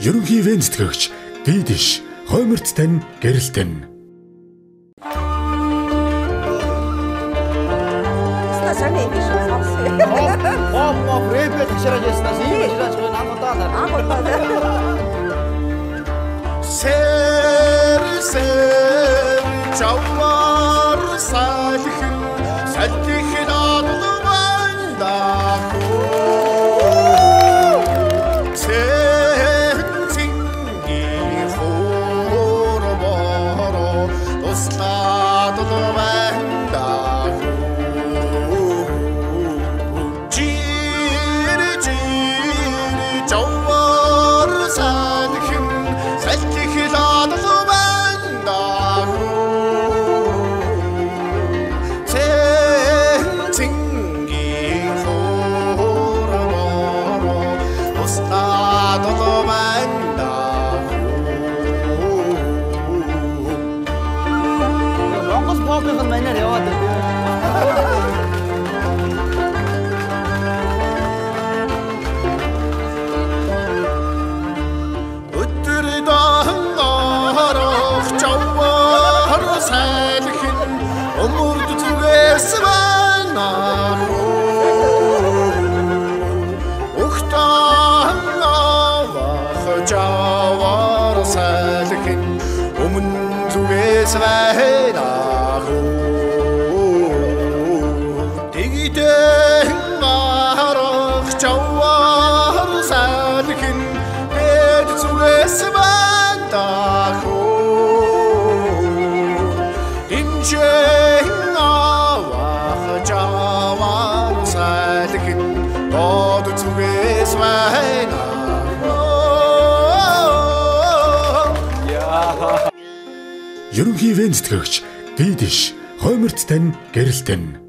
Ерөнхий вен зүтгэгч дийдэш хойморт тань гэрэлтэн. Стасаны юм шиг сонсоо. Хоп хоп рэпэт гişэрэж яснаас ийм жираж гэн анхудаа Аа бодоо. сэр сэр чавмар Монгол попын манер яваад байна. өдөр Инжэн авах чавар сайлхин дод зүгээс байна Ерөнхий вен зүтгэгч дийдэш хойморт тань гэрэлтэн.